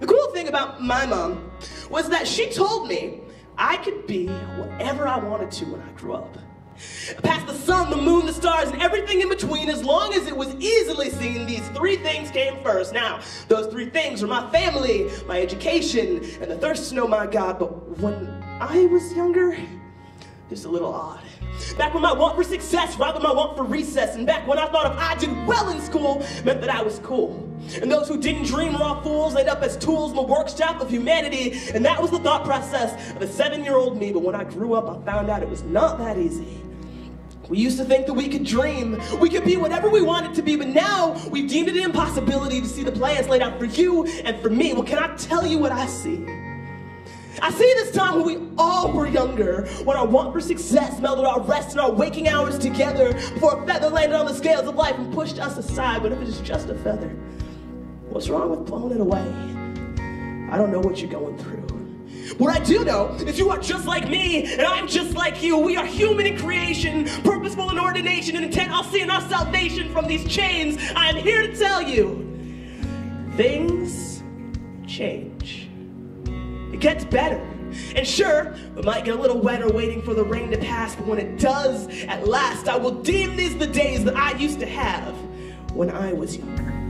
The cool thing about my mom was that she told me I could be whatever I wanted to when I grew up. Past the sun, the moon, the stars, and everything in between, as long as it was easily seen, these three things came first. Now, those three things were my family, my education, and the thirst to know my God. But when I was younger, just a little odd. Back when my want for success rather than my want for recess, and back when I thought if I did well in school meant that I was cool. And those who didn't dream were all fools, laid up as tools in the workshop of humanity. And that was the thought process of a seven-year-old me. But when I grew up, I found out it was not that easy. We used to think that we could dream, we could be whatever we wanted to be, but now we've deemed it an impossibility to see the plans laid out for you and for me. Well, can I tell you what I see? I see this time when we all were younger, when our want for success melded our rest and our waking hours together before a feather landed on the scales of life and pushed us aside. But if it is just a feather, what's wrong with blowing it away? I don't know what you're going through. What I do know is you are just like me, and I'm just like you. We are human in creation, purposeful in ordination, and intent on seeing our salvation from these chains. I am here to tell you things change. It gets better. And sure, we might get a little wetter waiting for the rain to pass, but when it does, at last, I will deem these the days that I used to have when I was younger.